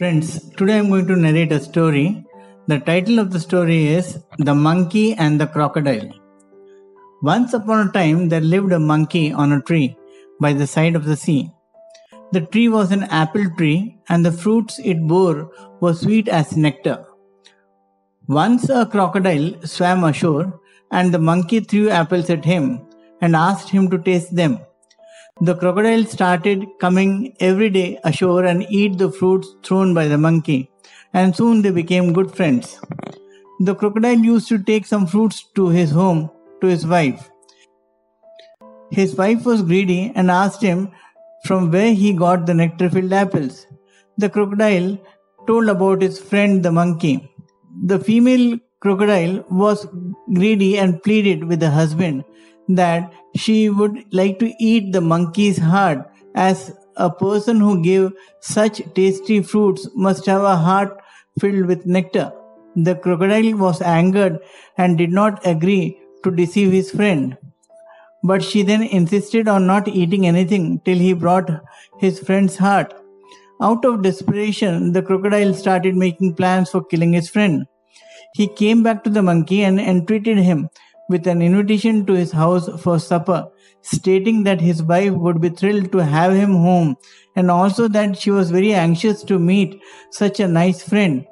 Friends, today I'm going to narrate a story. The title of the story is The Monkey and the Crocodile. Once upon a time, there lived a monkey on a tree by the side of the sea. The tree was an apple tree, and the fruits it bore were sweet as nectar. Once a crocodile swam ashore, and the monkey threw apples at him and asked him to taste them. The crocodile started coming every day ashore and eat the fruits thrown by the monkey, and soon they became good friends. The crocodile used to take some fruits to his home to his wife. His wife was greedy and asked him from where he got the nectar filled apples. The crocodile told about his friend the monkey. The female crocodile was greedy and pleaded with the husband that she would like to eat the monkey's heart as a person who gave such tasty fruits must have a heart filled with nectar. The crocodile was angered and did not agree to deceive his friend. But she then insisted on not eating anything till he brought his friend's heart. Out of desperation, the crocodile started making plans for killing his friend. He came back to the monkey and entreated him with an invitation to his house for supper, stating that his wife would be thrilled to have him home and also that she was very anxious to meet such a nice friend.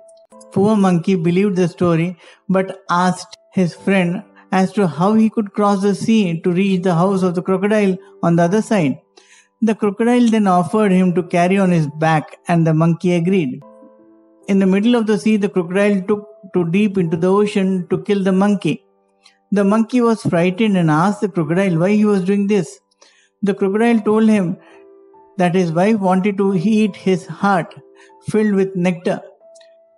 Poor monkey believed the story but asked his friend as to how he could cross the sea to reach the house of the crocodile on the other side. The crocodile then offered him to carry on his back and the monkey agreed. In the middle of the sea, the crocodile took too deep into the ocean to kill the monkey. The monkey was frightened and asked the crocodile why he was doing this. The crocodile told him that his wife wanted to eat his heart filled with nectar.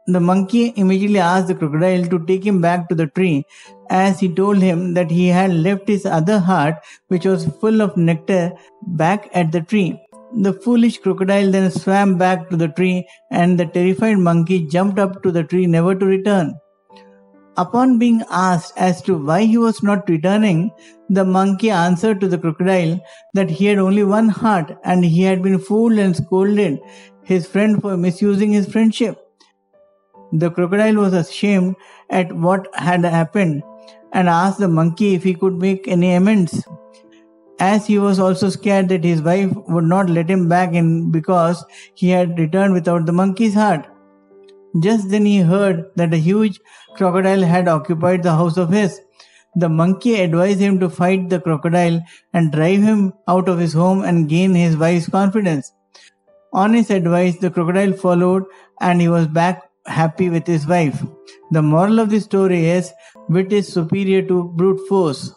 The monkey immediately asked the crocodile to take him back to the tree as he told him that he had left his other heart, which was full of nectar, back at the tree. The foolish crocodile then swam back to the tree and the terrified monkey jumped up to the tree never to return. Upon being asked as to why he was not returning, the monkey answered to the crocodile that he had only one heart and he had been fooled and scolded his friend for misusing his friendship. The crocodile was ashamed at what had happened and asked the monkey if he could make any amends. As he was also scared that his wife would not let him back in because he had returned without the monkey's heart. Just then he heard that a huge crocodile had occupied the house of his. The monkey advised him to fight the crocodile and drive him out of his home and gain his wife's confidence. On his advice, the crocodile followed and he was back happy with his wife. The moral of the story is wit is superior to brute force.